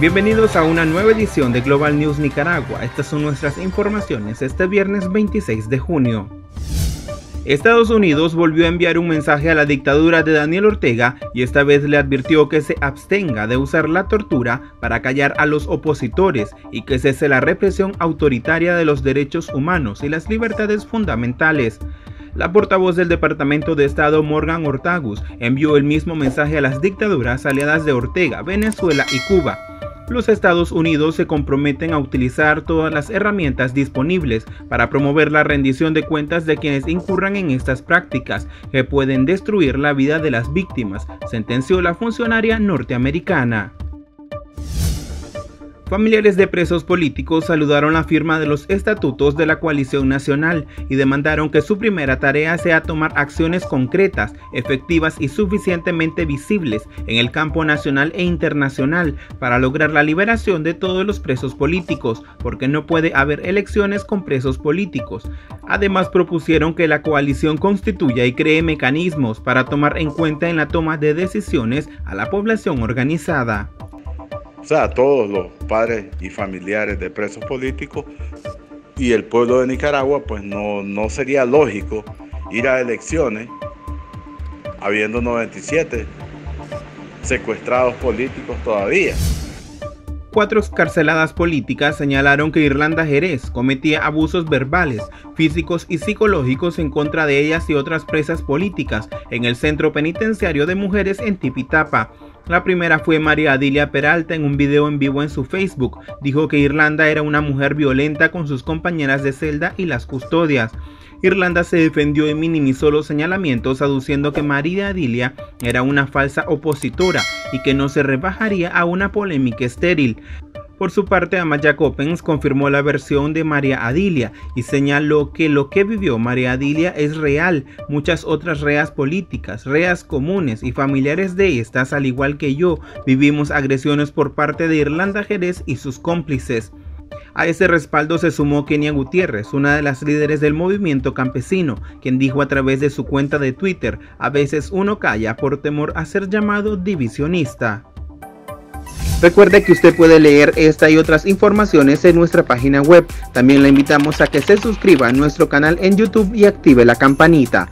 Bienvenidos a una nueva edición de Global News Nicaragua. Estas son nuestras informaciones este viernes 26 de junio. Estados Unidos volvió a enviar un mensaje a la dictadura de Daniel Ortega y esta vez le advirtió que se abstenga de usar la tortura para callar a los opositores y que cese la represión autoritaria de los derechos humanos y las libertades fundamentales. La portavoz del Departamento de Estado Morgan Ortagus envió el mismo mensaje a las dictaduras aliadas de Ortega, Venezuela y Cuba los Estados Unidos se comprometen a utilizar todas las herramientas disponibles para promover la rendición de cuentas de quienes incurran en estas prácticas que pueden destruir la vida de las víctimas, sentenció la funcionaria norteamericana. Familiares de presos políticos saludaron la firma de los estatutos de la coalición nacional y demandaron que su primera tarea sea tomar acciones concretas, efectivas y suficientemente visibles en el campo nacional e internacional para lograr la liberación de todos los presos políticos, porque no puede haber elecciones con presos políticos. Además propusieron que la coalición constituya y cree mecanismos para tomar en cuenta en la toma de decisiones a la población organizada. O sea, todos los padres y familiares de presos políticos y el pueblo de Nicaragua, pues no, no sería lógico ir a elecciones habiendo 97 secuestrados políticos todavía. Cuatro escarceladas políticas señalaron que Irlanda Jerez cometía abusos verbales, físicos y psicológicos en contra de ellas y otras presas políticas en el centro penitenciario de mujeres en Tipitapa. La primera fue María Adilia Peralta en un video en vivo en su Facebook. Dijo que Irlanda era una mujer violenta con sus compañeras de celda y las custodias. Irlanda se defendió y minimizó los señalamientos aduciendo que María Adilia era una falsa opositora y que no se rebajaría a una polémica estéril. Por su parte, Amaya Coppens confirmó la versión de María Adilia y señaló que lo que vivió María Adilia es real. Muchas otras reas políticas, reas comunes y familiares de estas, al igual que yo, vivimos agresiones por parte de Irlanda Jerez y sus cómplices. A ese respaldo se sumó Kenia Gutiérrez, una de las líderes del movimiento campesino, quien dijo a través de su cuenta de Twitter, a veces uno calla por temor a ser llamado divisionista. Recuerde que usted puede leer esta y otras informaciones en nuestra página web. También le invitamos a que se suscriba a nuestro canal en YouTube y active la campanita.